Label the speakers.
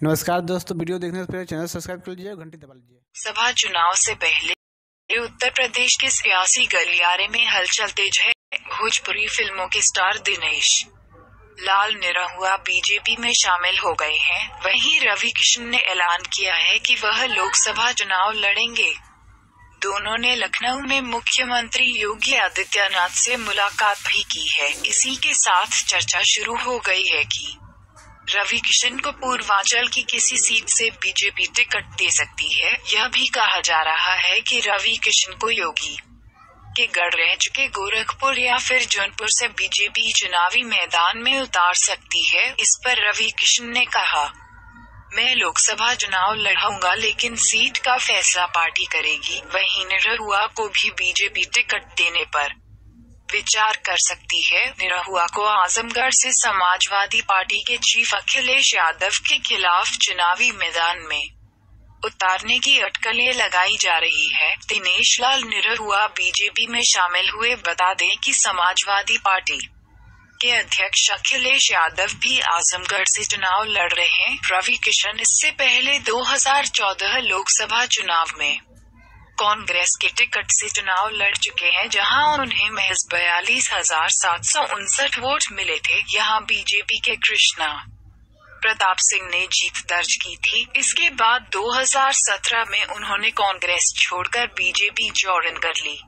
Speaker 1: नमस्कार दोस्तों, वीडियो देखने से पहले चैनल सब्सक्राइब कर लीजिए घंटी दबा लीजिए।
Speaker 2: सभा चुनाव से पहले उत्तर प्रदेश के सियासी गलियारे में हलचल तेज है। भोजपुरी फ़िल्मों के स्टार दिनेश लाल निरहुआ बीजेपी में शामिल हो गए हैं। वहीं रवि किशन ने ऐलान किया है कि वह लोकसभा चुनाव लड़ेंगे। दोनों ने लखनऊ में मुख्यमंत्री योगी आदित्यनाथ से मुलाकात भी की है। इसी के साथ चर्चा शुरू हो गई है कि रवि किशन को पूर्वांचल की किसी सीट से बीजेपी टिकट दे सकती है। यह भी कहा जा रहा है कि रवि किशन को योगी के गढ़ रह चुके गोरखपुर या फिर जौनपुर से बीजेपी चुनावी मैदान में उतार सकती है। इस पर रवि किशन ने कहा, मैं लोकसभा चुनाव लड़ाऊँगा लेकिन सीट का फैसला पार्टी करेगी। वहीं निरहुआ को भी बीजेपी टिकट देने पर विचार कर सकती है। निरहुआ को आजमगढ़ से समाजवादी पार्टी के चीफ अखिलेश यादव के खिलाफ चुनावी मैदान में उतारने की अटकलें लगाई जा रही है। दिनेश लाल निरहुआ बीजेपी में शामिल हुए। बता दें कि समाजवादी पार्टी के अध्यक्ष अखिलेश यादव भी आजमगढ़ से चुनाव लड़ रहे हैं। रवि किशन इससे पहले 2014 लोकसभा चुनाव में कांग्रेस के टिकट से चुनाव लड़ चुके हैं, जहाँ उन्हें महज बयालीस हज़ार सात सौ उनसठ वोट मिले थे, यहाँ बीजेपी के कृष्णा। प्रताप सिंह ने जीत दर्ज की थी। इसके बाद 2017 में उन्होंने कांग्रेस छोड़कर बीजेपी ज्वाइन कर ली।